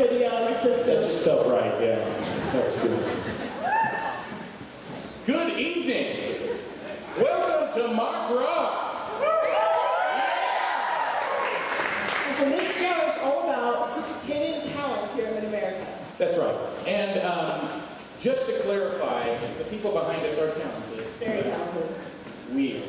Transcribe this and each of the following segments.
That was good to get out That just felt right, yeah. That was good. Good evening. Welcome to Mock Rock. And so this show is all about hidden talents here in America. That's right. And um, just to clarify, the people behind us are talented. Very talented. We are.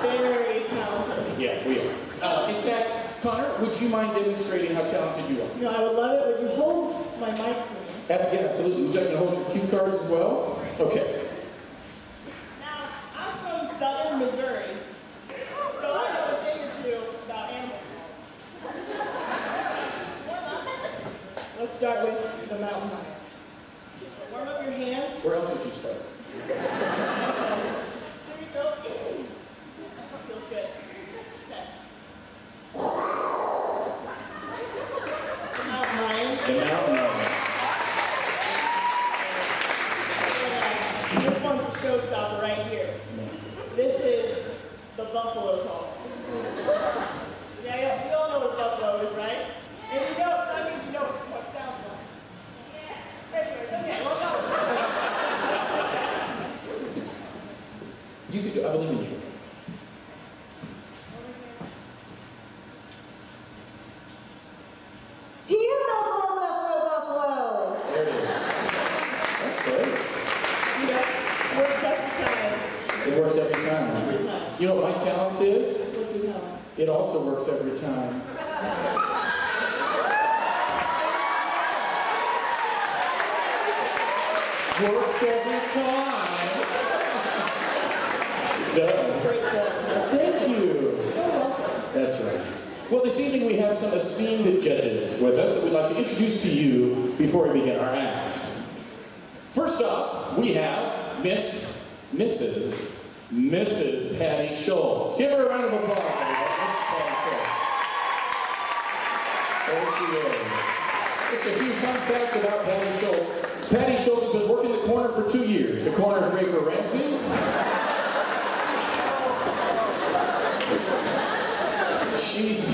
Very talented. Yeah, we are. Uh, in fact, Konner, would you mind demonstrating how talented you are? You know, I would love it. Would you hold my mic for me? Yeah, absolutely. Would you like me to hold your cue cards as well? Okay. Now, I'm from southern Missouri, so I know a thing or two about animals. Warm up. Let's start with the mountain lion. Warm up your hands. Where else would you start? There you go. Feels good. Okay. The mountain lion. The mountain lion. Yeah, This one's a showstopper right here. This is the buffalo call. Yeah, yeah, you all know what buffalo is, right? And you know, so that means you know what it sounds like. Anyway, okay, well done. You could do, I believe in you. Here, buffalo, buffalo, buffalo. There it is. That's great. You know, works every time. It works every time. Every time. You know what my talent is? What's your talent? It also works every time. Works every time. It does. Thank you. That's right. Well, this evening we have some esteemed judges with us that we'd like to introduce to you before we begin our acts. First off, we have Miss, Mrs., Mrs. Patty Schultz. Give her a round of applause. There she is. Just a few fun facts about Patty Schultz. Patty Schultz has been working the corner for two years. The corner of Draper Ramsey. She's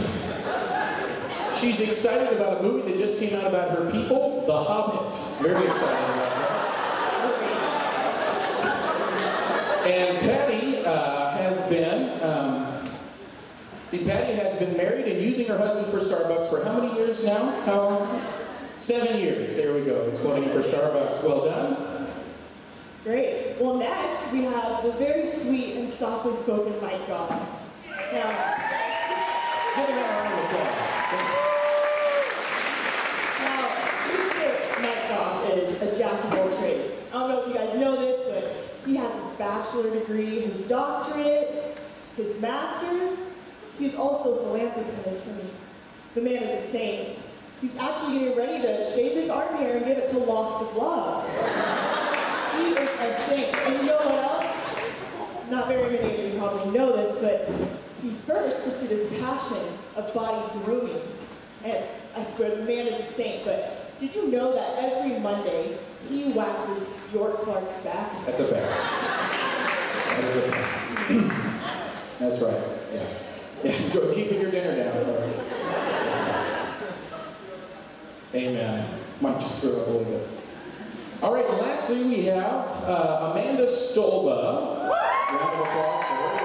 she's excited about a movie that just came out about her people, The Hobbit. Very excited about that. And Patty uh, has been, um, see, Patty has been married and using her husband for Starbucks for how many years now? How long? Seven years. There we go. Exploding for Starbucks. Well done. Great. Well, next we have the very sweet and softly spoken Mike Goff. Now, Give him a round of applause. now, Mr. Mike Goff is a jack of all trades. I don't know if you guys know this, but he has his bachelor degree, his doctorate, his master's. He's also a philanthropist, and the man is a saint. He's actually getting ready to shave his arm hair and give it to Locks of Love. He is a saint. And you know what else? Not very many of you probably know this, but he first pursued his passion of body grooming. And I swear, the man is a saint, but did you know that every Monday he waxes York Clark's back? That's a fact. That is a fact. That's right. Yeah. Yeah. Enjoy keeping your dinner down. Amen. Might just throw up a little bit. All right. Lastly, we have uh, Amanda Stolba. Round of applause for her.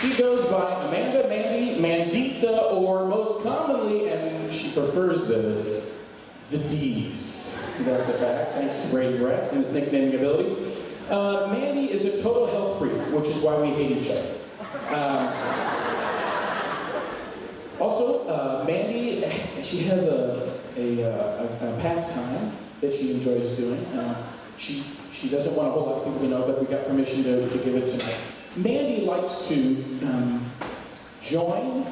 She goes by Amanda Mandy Mandisa, or most commonly, and she prefers this, the D's. That's a fact, thanks to Brady Brett and his nicknaming ability. Uh, Mandy is a total health freak, which is why we hate each other. Um, also, uh, Mandy, she has a a, uh, a, a pastime that she enjoys doing. Uh, she, she doesn't want a whole lot of people to know, but we got permission to, to give it tonight. Mandy likes to um, join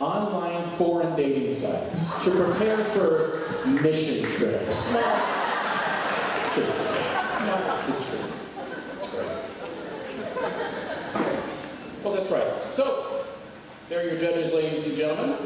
online foreign dating sites to prepare for mission trips. It's true. It's true. It's great. Well, that's right. So, there are your judges, ladies and gentlemen.